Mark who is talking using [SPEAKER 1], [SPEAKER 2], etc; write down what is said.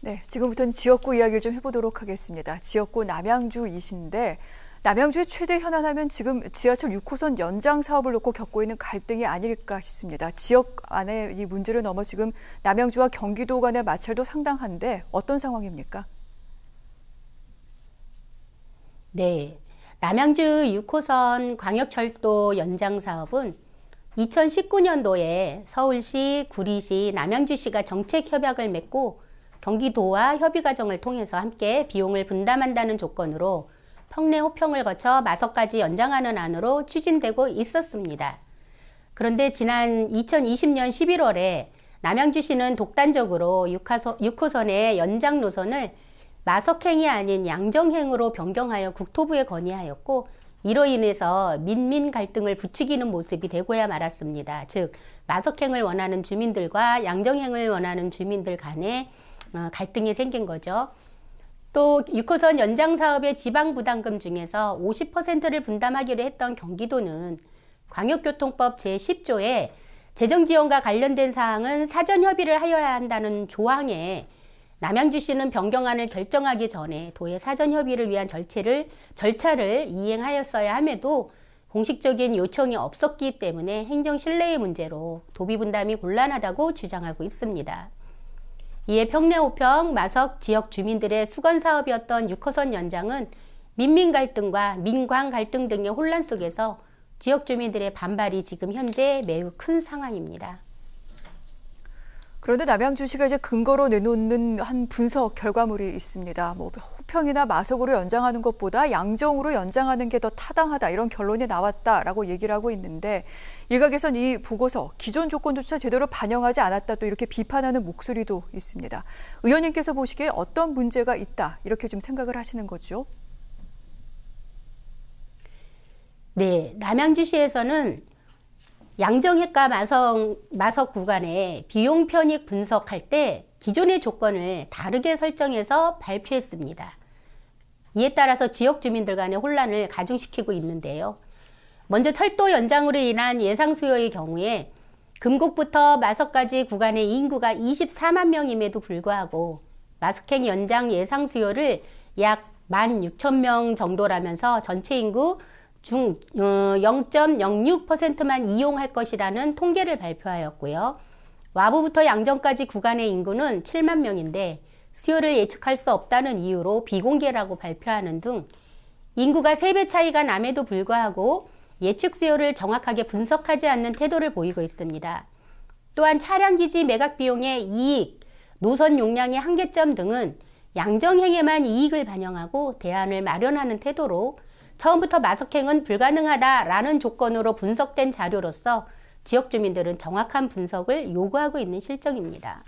[SPEAKER 1] 네, 지금부터는 지역구 이야기를 좀 해보도록 하겠습니다. 지역구 남양주이신데 남양주의 최대 현안하면 지금 지하철 6호선 연장 사업을 놓고 겪고 있는 갈등이 아닐까 싶습니다. 지역 안에 이 문제를 넘어 지금 남양주와 경기도 간의 마찰도 상당한데 어떤 상황입니까?
[SPEAKER 2] 네. 남양주 6호선 광역철도 연장 사업은 2019년도에 서울시, 구리시, 남양주시가 정책 협약을 맺고 경기도와 협의 과정을 통해서 함께 비용을 분담한다는 조건으로 평내 호평을 거쳐 마석까지 연장하는 안으로 추진되고 있었습니다. 그런데 지난 2020년 11월에 남양주시는 독단적으로 6호선 의 연장 노선을 마석행이 아닌 양정행으로 변경하여 국토부에 건의하였고 이로 인해서 민민 갈등을 부추기는 모습이 되고야 말았습니다. 즉 마석행을 원하는 주민들과 양정행을 원하는 주민들 간에 어, 갈등이 생긴 거죠. 또 6호선 연장 사업의 지방 부담금 중에서 50%를 분담하기로 했던 경기도는 광역교통법 제10조에 재정 지원과 관련된 사항은 사전 협의를 하여야 한다는 조항에 남양주시는 변경안을 결정하기 전에 도의 사전 협의를 위한 절차를 절차를 이행하였어야 함에도 공식적인 요청이 없었기 때문에 행정 신뢰의 문제로 도비 분담이 곤란하다고 주장하고 있습니다. 이에 평내호평, 마석 지역 주민들의 수건 사업이었던 6호선 연장은 민민 갈등과 민관 갈등 등의 혼란 속에서 지역 주민들의 반발이 지금 현재 매우 큰 상황입니다.
[SPEAKER 1] 그런데 남양 주시가 이제 근거로 내놓는 한 분석 결과물이 있습니다. 뭐 호평이나 마석으로 연장하는 것보다 양정으로 연장하는 게 더 타당하다 이런 결론이 나왔다라고 얘기를 하고 있는데 일각에선 이 보고서 기존 조건조차 제대로 반영하지 않았다 또 이렇게 비판하는 목소리도 있습니다. 의원님께서 보시기에 어떤 문제가 있다 이렇게 좀 생각을 하시는 거죠?
[SPEAKER 2] 네, 남양주시에서는 양정핵과 마석, 마석 구간의 비용 편익 분석할 때 기존의 조건을 다르게 설정해서 발표했습니다. 이에 따라서 지역 주민들 간의 혼란을 가중시키고 있는데요. 먼저 철도 연장으로 인한 예상 수요의 경우에 금곡부터 마석까지 구간의 인구가 24만 명임에도 불구하고 마석행 연장 예상 수요를 약 16,000명 정도라면서 전체 인구 중 0.06%만 어, 이용할 것이라는 통계를 발표하였고요. 와부부터 양정까지 구간의 인구는 7만 명인데 수요를 예측할 수 없다는 이유로 비공개라고 발표하는 등 인구가 3배 차이가 남에도 불구하고 예측 수요를 정확하게 분석하지 않는 태도를 보이고 있습니다. 또한 차량 기지 매각 비용의 이익, 노선 용량의 한계점 등은 양정행에만 이익을 반영하고 대안을 마련하는 태도로 처음부터 마석행은 불가능하다라는 조건으로 분석된 자료로서 지역 주민들은 정확한 분석을 요구하고 있는 실정입니다.